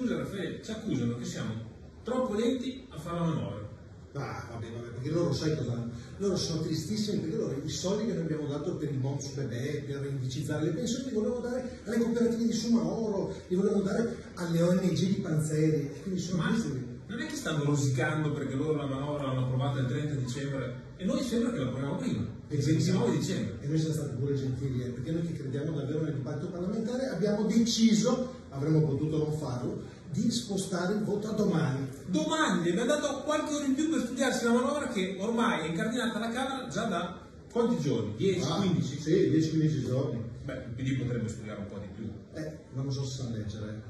scusa Raffaele, ci accusano che siamo troppo lenti a fare la manovra. Ah, vabbè, vabbè, perché loro sai cosa hanno? Loro sono tristissimi perché loro i soldi che noi abbiamo dato per il bonus bebè, per indicizzare le pensioni, li volevano dare alle cooperative di Suma Oro, li volevano dare alle ONG di Panzeri, quindi sono Ma tristi. non è che stanno rosicando perché loro la manovra l'hanno approvata il 30 dicembre e noi sembra che la approviamo prima, il 29 dicembre. E noi siamo stati pure gentili, eh, perché noi che crediamo davvero nel dibattito parlamentare abbiamo deciso, avremmo potuto non farlo, di spostare il voto a domani. Domani gli abbiamo dato qualche ora in più per studiarsi la manovra che ormai è incardinata alla Camera già da quanti giorni? 10, Ah, 15? Sì, 10-15 giorni. Beh, il PD potrebbe studiare un po' di più. Eh, non so se sa leggere.